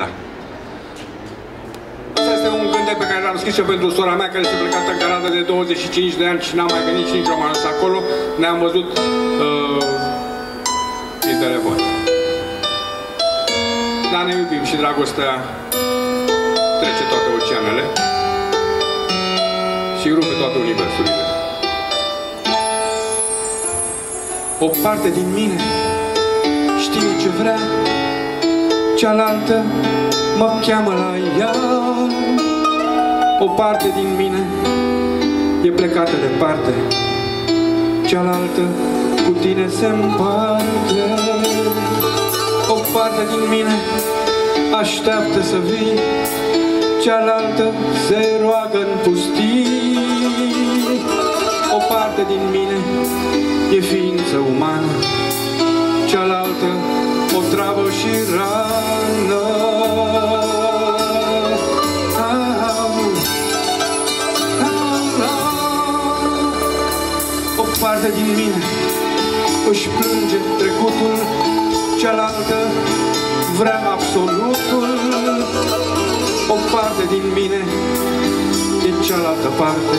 Da. Asta este un cântec pe care l-am scris eu pentru sora mea care s-a plecat în Canada de 25 de ani și n-am mai venit și nici am ajuns acolo. Ne-am văzut uh, prin telefon. Dar ne iubim și dragostea trece toate oceanele și rupe toate universurile. O parte din mine știe ce vrea, cealaltă mă cheamă la ea. O parte din mine e plecată departe, cealaltă cu tine se împarte. O parte din mine așteaptă să vii, cealaltă se roagă în pustii. O parte din mine e ființă umană, cealaltă o travă și rană. O parte din mine își plânge trecutul, cealaltă vrea absolutul. O parte din mine e cealaltă parte,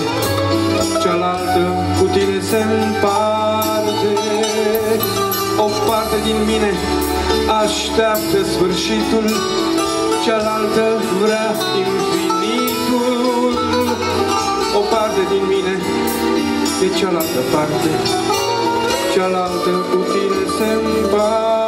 cealaltă cu tine se împarte. O parte din mine așteaptă sfârșitul, cealaltă vrea infinitul. O parte din mine e cealaltă parte, cealaltă cu tine se împarte.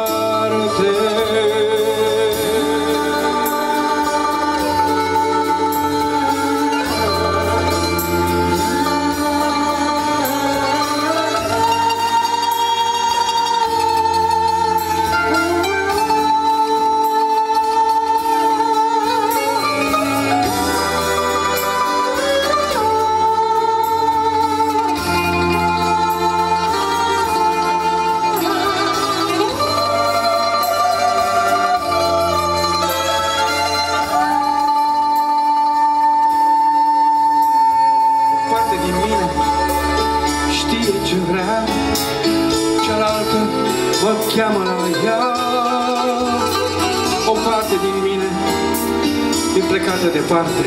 Plecată departe,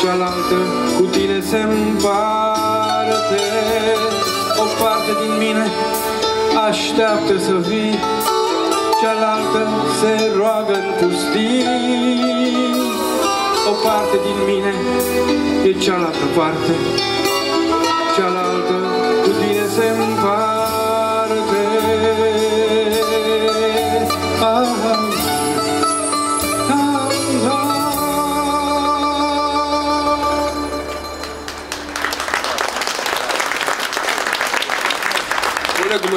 cealaltă cu tine se împarte. O parte din mine așteaptă să vii, cealaltă se roagă în pustii. O parte din mine e cealaltă parte,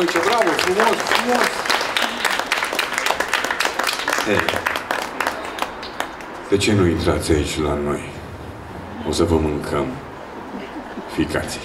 Colegul meu, ce bravo, frumos, frumos! Hei, de ce nu intrați aici la noi? O să vă mâncăm. Ficați.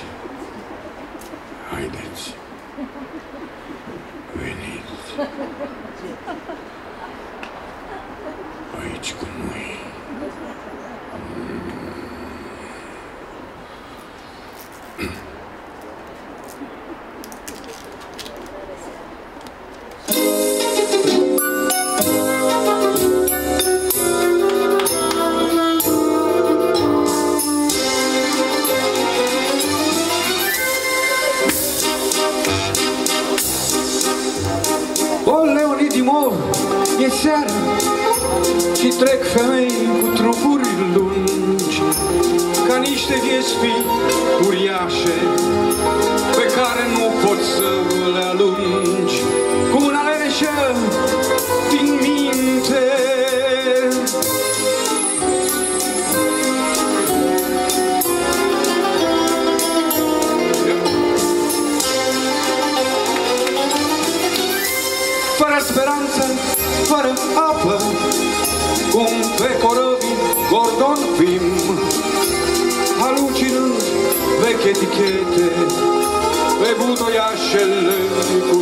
his feet. Vechi etichete, pe butoiașele cu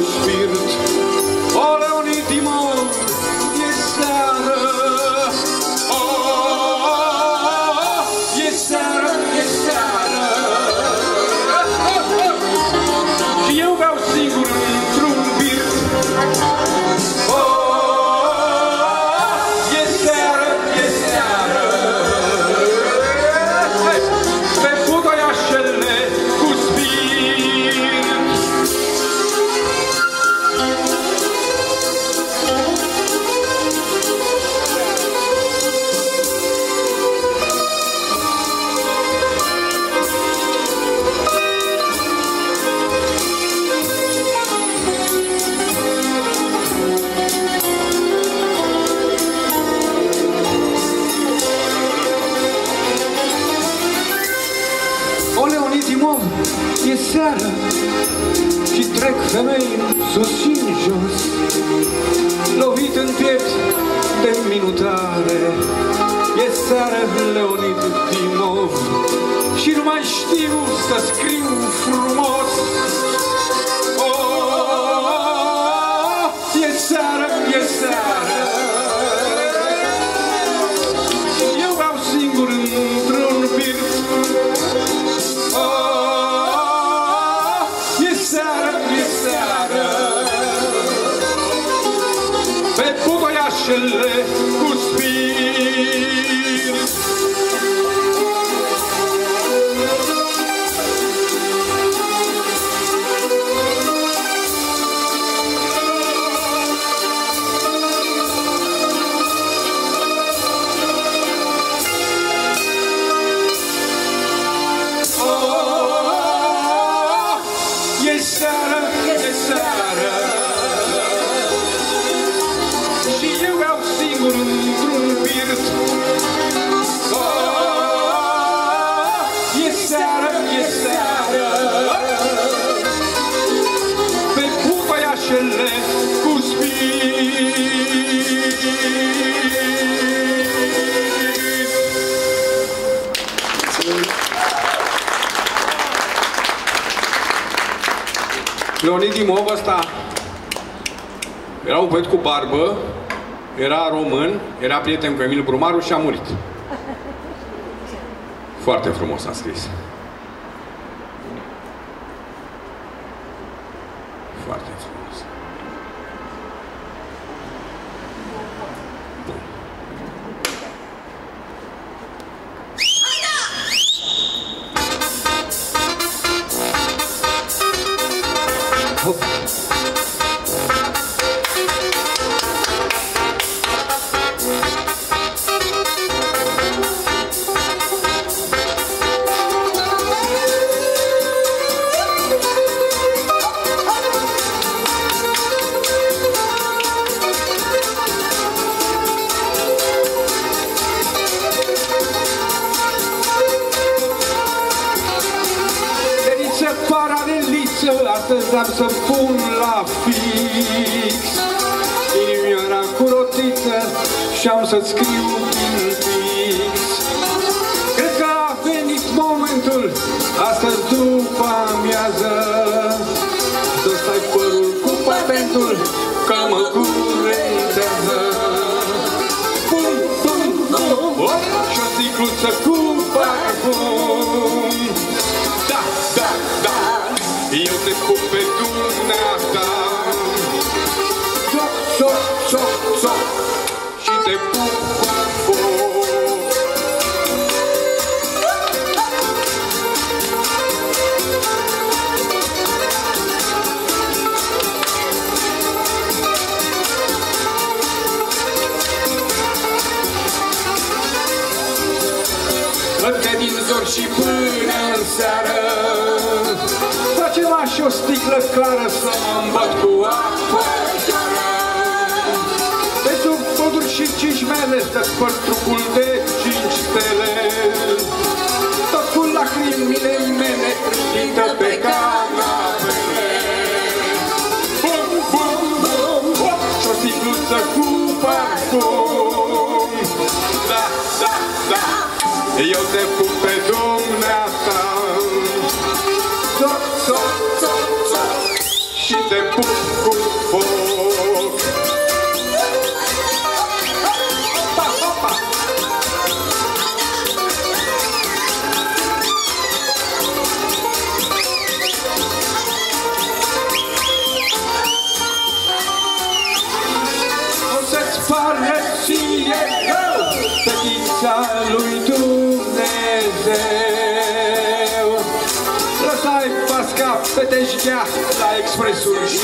Schelle Leonid Dimov ăsta era un poet cu barbă, era român, era prieten cu Emil Brumaru și a murit. Foarte frumos a scris. Oh. Și am să scriu din fix Cred că a venit momentul, astăzi după amiază Să stai părul cu patentul, că mă curentează Pum, pum, pum, op, și o sticluță cu parfum o sticlă clară să mă îmbăt cu apă. Cioară Pe sub poduri și cinci mele Să spăr trupul de cinci stele. Tot cu lacrimile mele Trântită pe canapele. Bum, bum, bum, bum Și o sticluță cu parfum. Da, da, da eu te pup pe dumneata ție rău Fetița lui Dumnezeu. Lăsai pasca pe deșghea La expresul și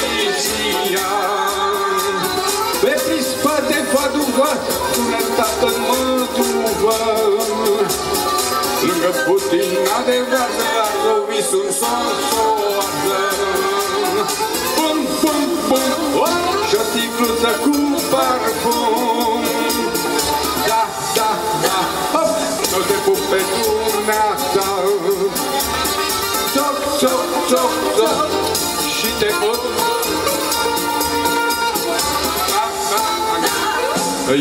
Pe prispă de văduvă Sună tatăl măduvă. Lângă Putin adevărată Ar lovi un sol soară Bum, bum, bum, oh, și o sticluță cu parfum pup pe dumneata Țoc, țoc, țoc, țoc Și te pot.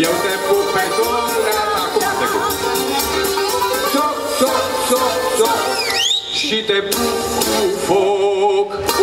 Eu te pup pe dumneata Acum te pup Țoc, țoc, țoc, țoc Și te pup cu foc.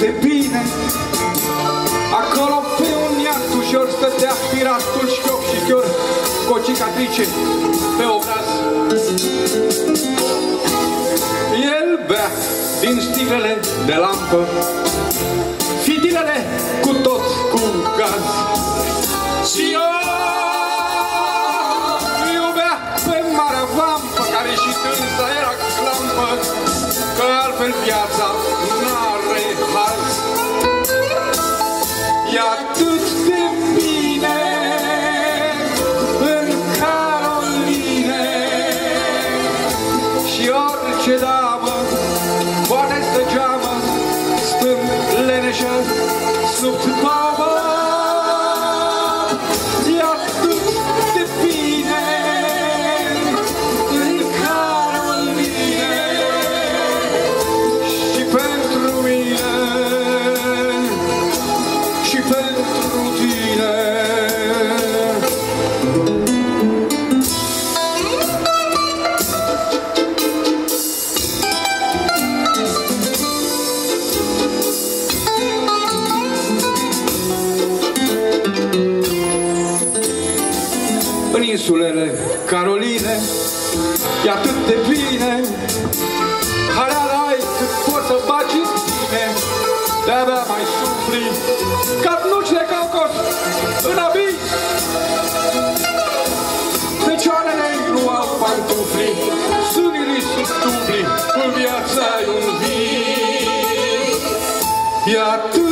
de bine. Acolo pe un iactu și-or stătea piratul șchiop și chior cu o cicatrice pe obraz. El bea din sticlele de lampă Fitilele cu tot cu gaz. Și eu iubea pe marea vampă Care și tânsa era clampă Că altfel viața să-i un iar tu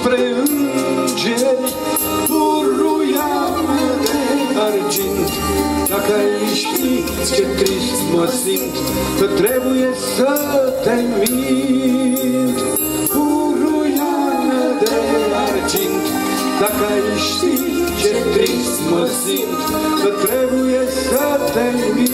spre îngeri, puruia de argint. Dacă ai ști ce trist mă simt, că trebuie să te mint. Puruia de argint, dacă ai ști ce trist mă simt, că trebuie să te mint.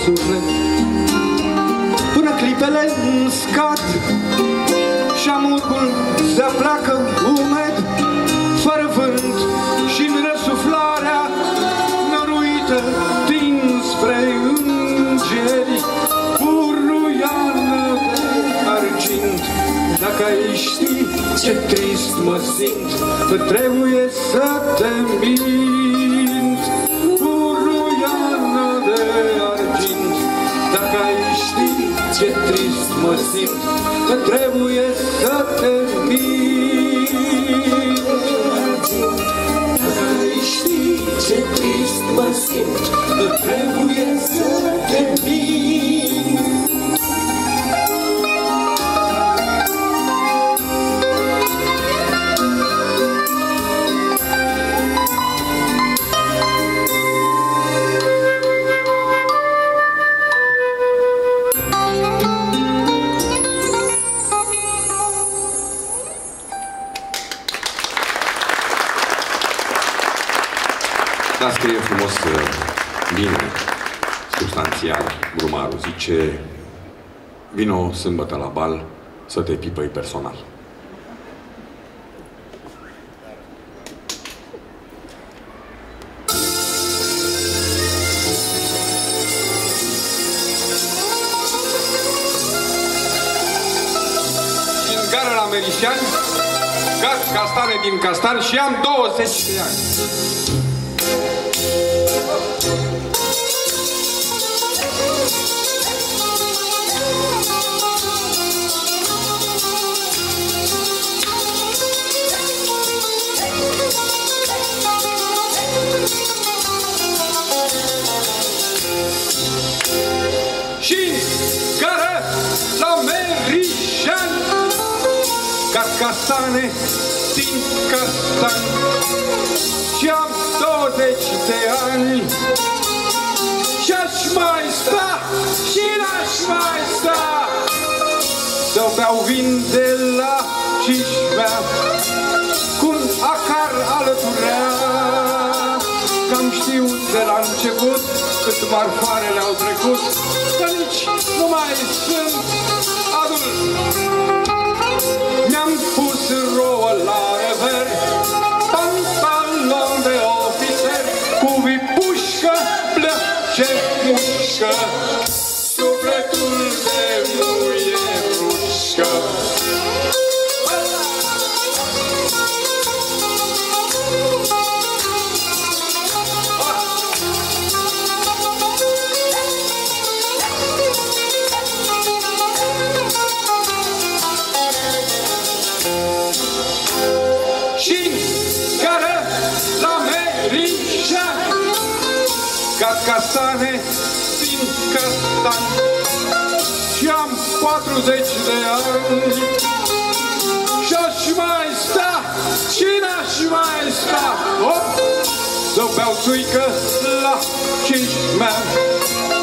Port în suflet, până clipele în scad și amurgul se aplacă umed, fără vânt și în răsuflarea năruită din spre îngeri, buruiană de argint. Dacă ai ști ce trist mă simt, că trebuie să te mint. Da, scrie frumos, uh, bine, substanțial, grumarul. Zice, vino sâmbătă la bal să te pipăi personal. Și în gara la Merișani, gaz castane din castan și am 20 de ani. Castane din castan și am 20 de ani. Și aș mai sta și n-aș mai sta. Să beau vin de la Cișmea Cu un acar alăturea. Că am știut de la început Cât marfoarele au trecut Că nici nu mai sunt pus rouă la rever. Pantalon de ofițer Cu vipușcă plăce mușcă Sufletul castane din castan și am 40 de ani. Și aș mai sta și n-aș mai sta? Hop! să beau țuică la cișmea cu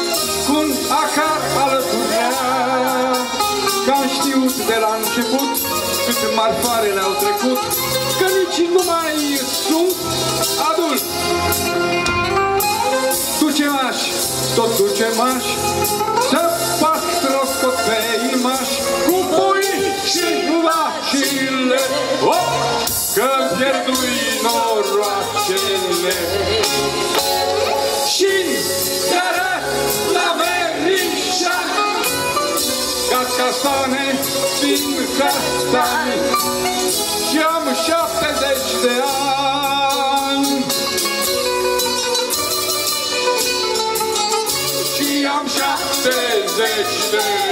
tot duce-maș Să fac troscot pe imaș Cu pui și vașile. Hop! Că-mi pierdui noroacele. Și iară la Merișan ca castane din castane și am 70 de ani am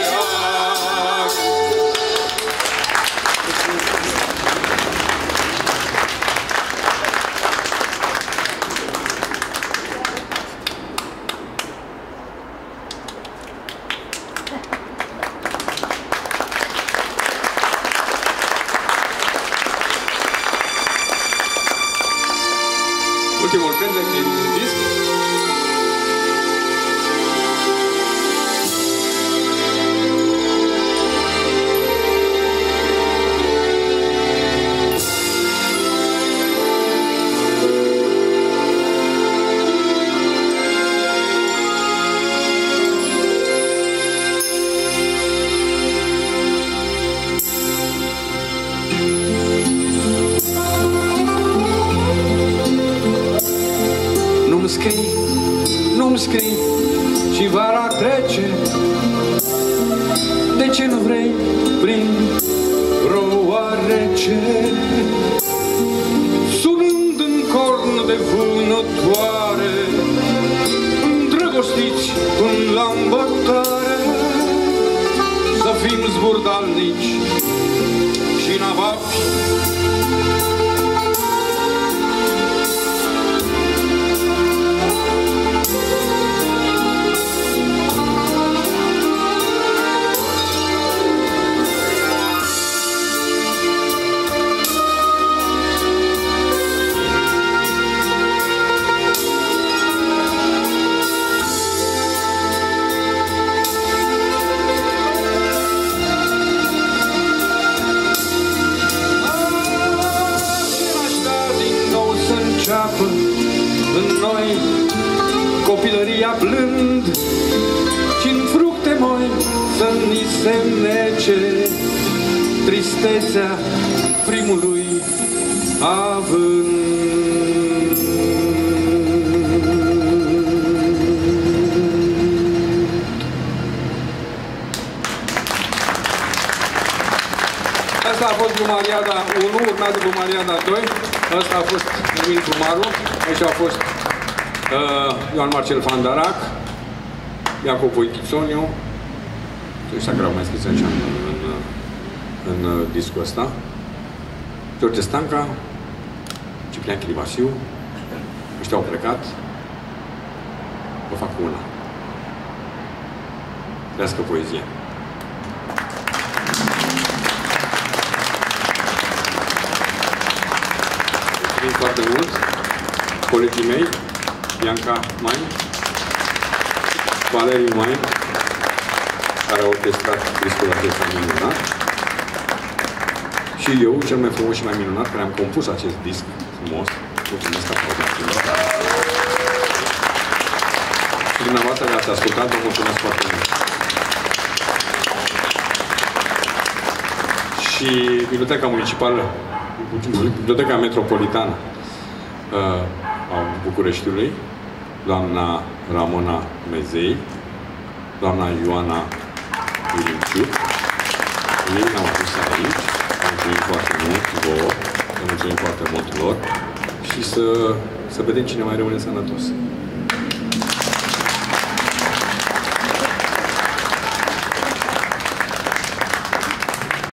Asta a fost Blumariada 1, urmat de Blumariada 2. Asta a fost Emil Brumaru. Aici a fost uh, Ioan Marcel Fandarac, Iacob Voitițoniu, nu știu greu, mai scris așa în, în, în uh, discul ăsta. George Stanca, Ciprian Chilivasiu, ăștia au plecat, vă fac una. Trească poezie. Mulțumim foarte mult colegii mei, Bianca Mai, Valeriu Mai, care au orchestrat discul acesta minunat. Și eu, cel mai frumos și mai minunat, care am compus acest disc frumos. Mulțumesc aplaudațiilor. Și dumneavoastră le-ați ascultat, vă mulțumesc foarte mult. Și Biblioteca Municipală, Biblioteca Metropolitană uh, a Bucureștiului, doamna Ramona Mezei, doamna Ioana Ilinciuc, ei ne-au adus aici, mulțumim foarte mult vouă, mulțumim foarte mult lor. Și să, să vedem cine mai rămâne sănătos.